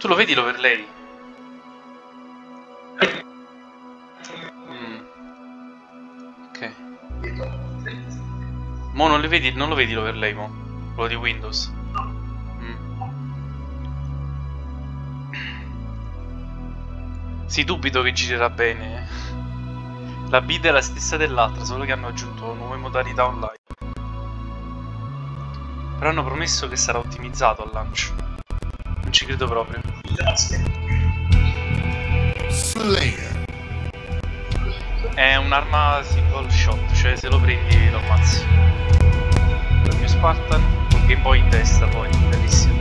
Tu lo vedi l'overlay? Mm. Ok. Mo non, vedi, non lo vedi l'overlay, mo? Quello di Windows. Mm. Sì, dubito che girerà bene. La bid è la stessa dell'altra, solo che hanno aggiunto nuove modalità online. Però hanno promesso che sarà ottimizzato al lancio. Non ci credo proprio. Slayer. È un'arma single shot, cioè se lo prendi lo ammazzi. Il mio Spartan con Game Boy in testa poi, bellissimo.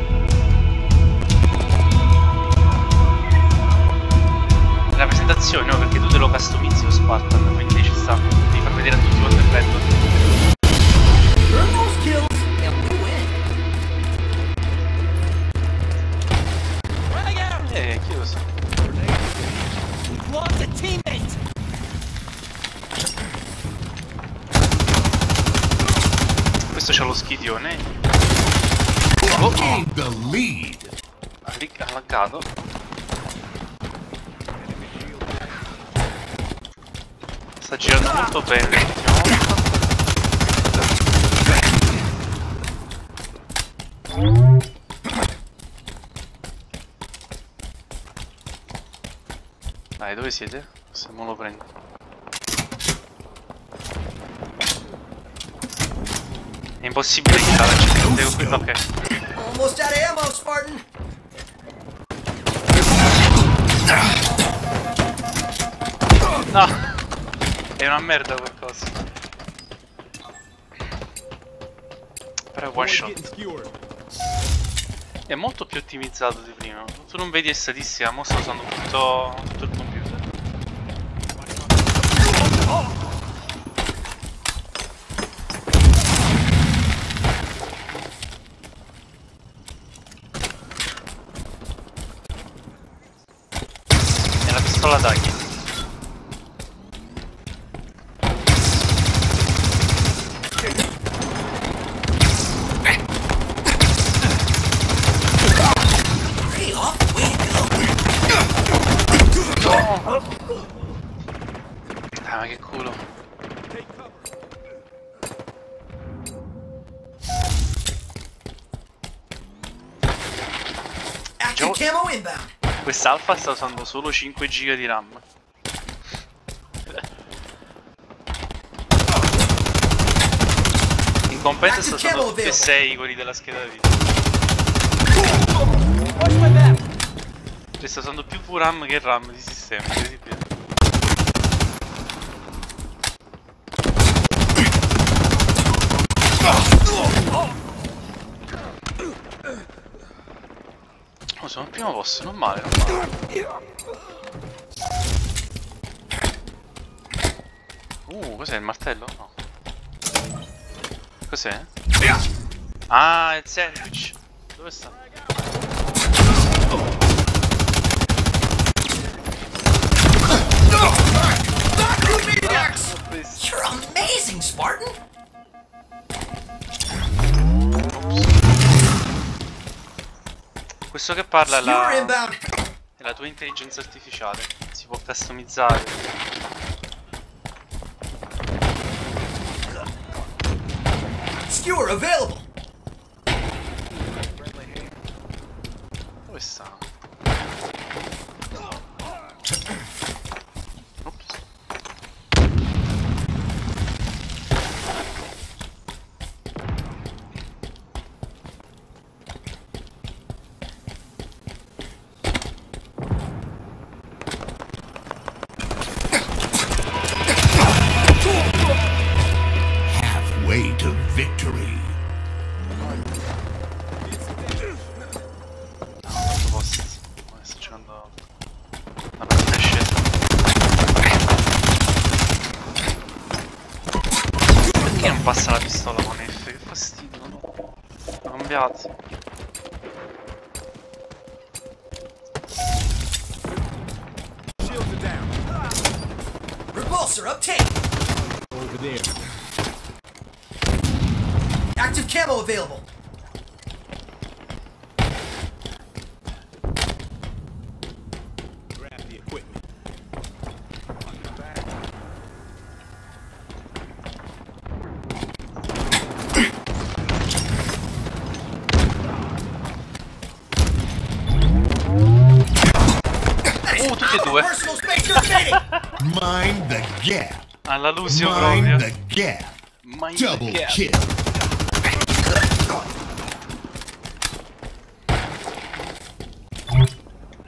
La presentazione, no? Perché tu te lo customizzi lo Spartan, quindi ci sta. Devi far vedere a tutti quanto è bello. We've lost a teammate. Questo c'ha lo schidione. The lead. Ha rig- ha laggato. Sta girando molto bene Dai, dove siete? Se me lo prendo. È impossibile tirare, cioè, devo... Ok. Almost out of ammo, Spartan. No! È una merda qualcosa. Però è one shot. È molto più ottimizzato di prima. Tu non vedi le statistiche, mo sto usando tutto, tutto il computer. È la pistola taglia. Ah, ma che culo. Camo inbound. Quest'alfa sta usando solo 5 giga di RAM. In compenso sta usando tutti e 6 quelli della scheda video. Cioè sta usando più VRAM che RAM di sistema, incredibile. Oh, sono al primo posto, non male, non male. Uh, cos'è il martello? No. Cos'è? Ah, il sandwich. Dove sta? You're amazing, Spartan. Questo che parla è la, è la tua intelligenza artificiale. Si può customizzare. Skewer available. L'ho. Repulsor obtained. Over there. Active camo available. Tutti e due. Mind the gap. Alla Lucio Mind proprio. the gap. Mind Double the gap. kill.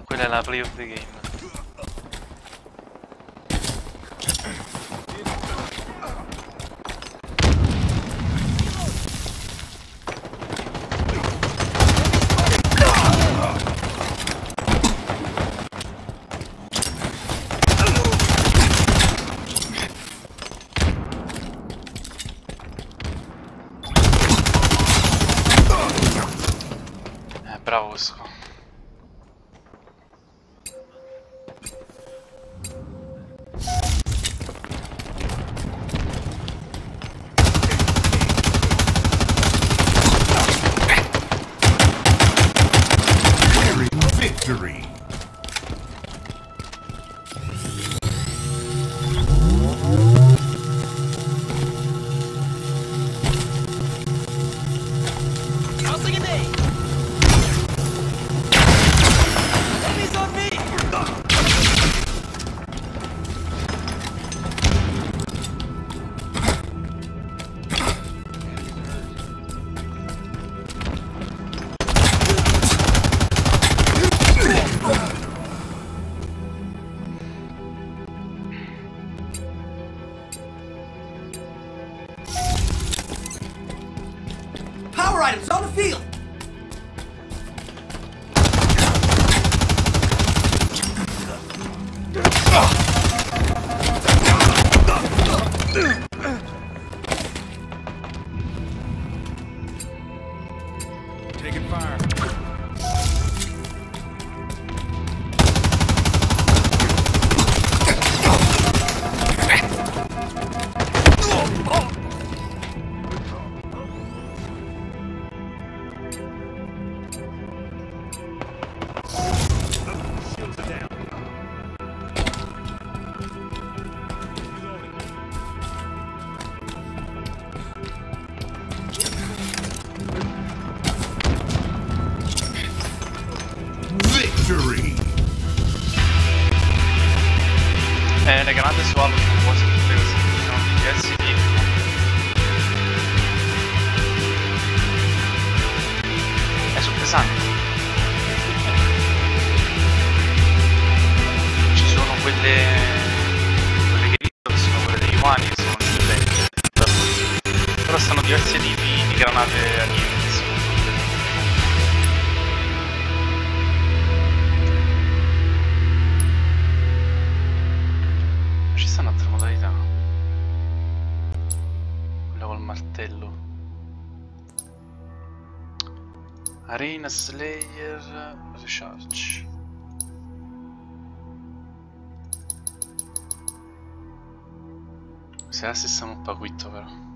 Quella è la play of the game. Victory. Items on the field. Granate su sono quasi tutte così, sono diversi tipi. E sono pesanti. Ci sono quelle... quelle che dico che sono quelle degli umani che sono eccellenti. Però stanno diversi tipi di granate alieni. che martello. Arena Slayer Recharge. Se la stessa mappa qui però.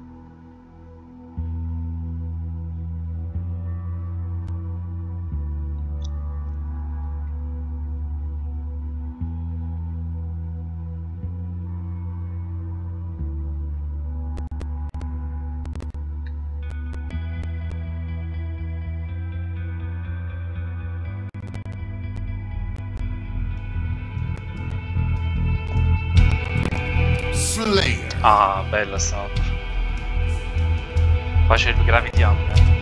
Ah, bella sta. Qua c'è il Gravity Hammer.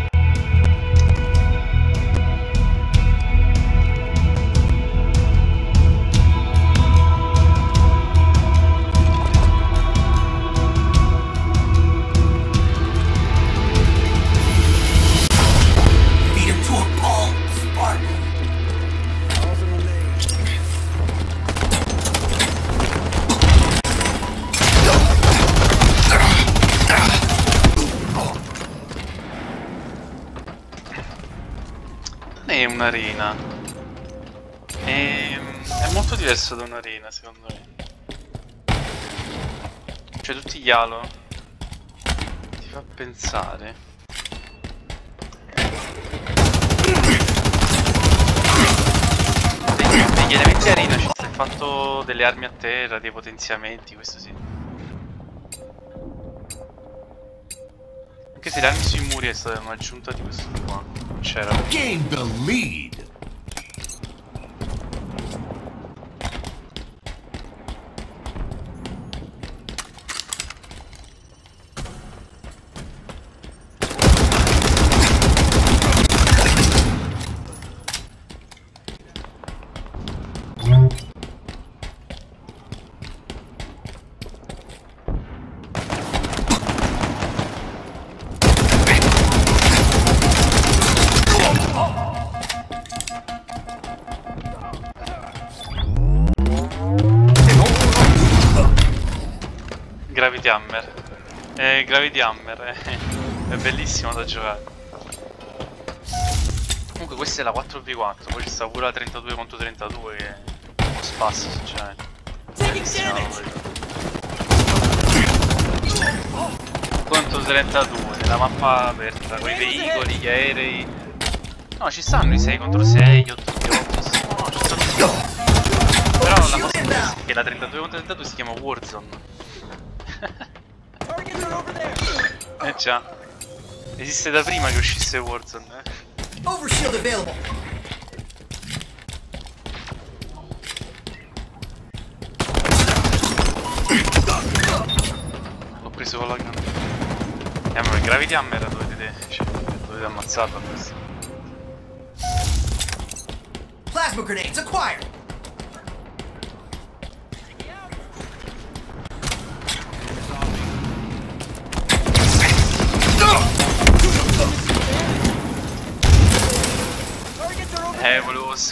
È un'arena. È, è molto diverso da un'arena, secondo me. Cioè, tutti gli Halo ti fa pensare. Negli elementi arena c'è il fatto delle armi a terra, dei potenziamenti, questo sì. Anche se armi sui muri è stata un'aggiunta di questo qua. C'era. Gained the lead. Hammer. Eh, Gravity Hammer, è bellissimo da giocare. Comunque questa è la 4v4, poi ci sta pure la 32 contro 32 che è un po' spasso sinceramente. Contro 32, nella mappa aperta, con i veicoli, gli aerei. No, ci stanno i 6 contro 6, gli 8 contro 8. No, ci stanno. Però la cosa è che la 32 contro 32 si chiama Warzone. Eh già. Esiste da prima che uscisse Warzone, eh. Overshield available. L'ho preso con la grande. Eh ma il Gravity Hammer dovete, cioè, dovete ammazzarlo questo. Plasma grenades acquired.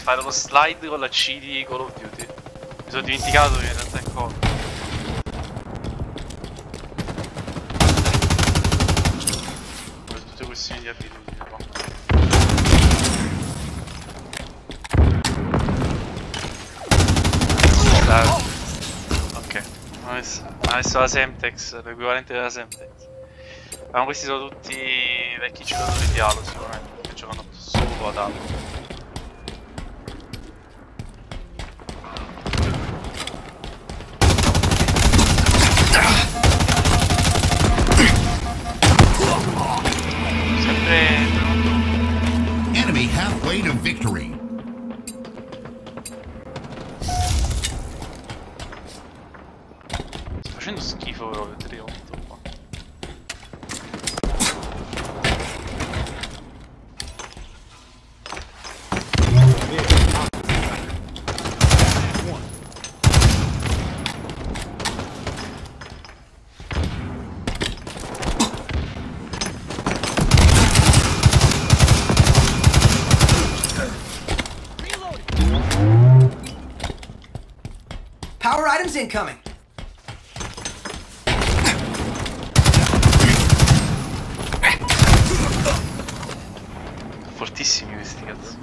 Fare lo slide con la C di Call of Duty. Mi sono dimenticato che in realtà è Call. Per tutte questioni di abitudini, no? Dai. Ok, ho messo, la Semtex, l'equivalente della Semtex. Ma questi sono tutti vecchi giocatori di Halo sicuramente, che giocano solo ad Halo. Items incoming. Fortissimi questi cazzo.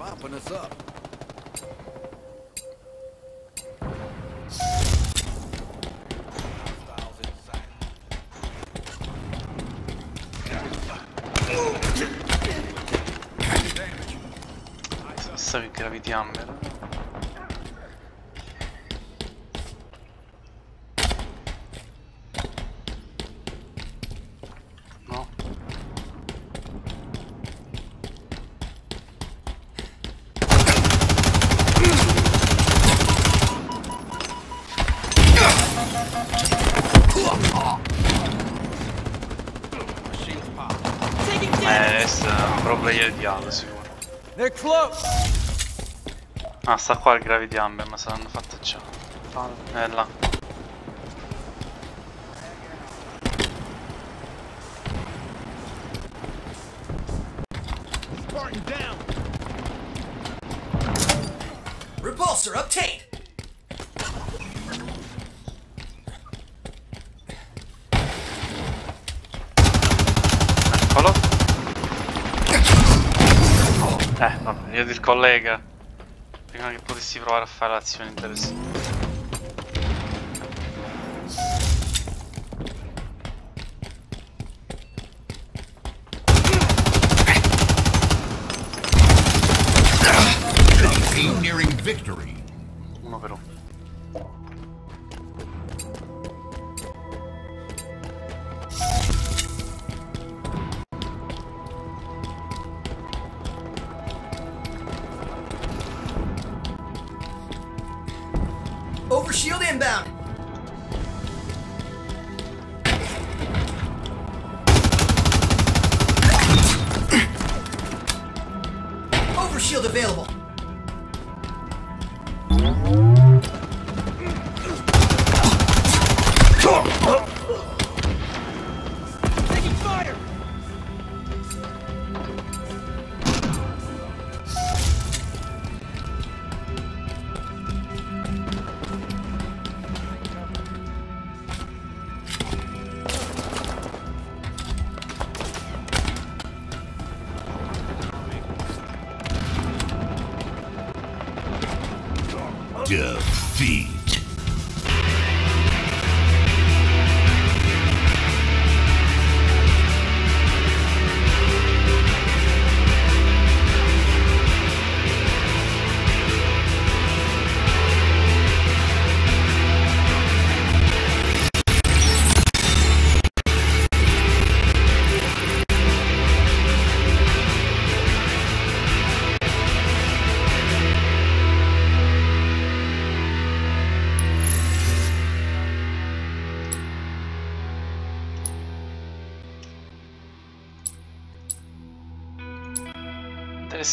Basta che Gravity Hammer. Eh, è un pro player di Halo sicuro. They're close. Ah, sta qua il Gravity Hammer, ma se l'hanno fatto già. È là. Repulsor obtained. Eh, vabbè, io il collega. Prima che potessi provare a fare l'azione interessante. Overshield inbound. Overshield available.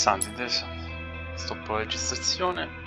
Interessante, interessante. Stoppo la registrazione.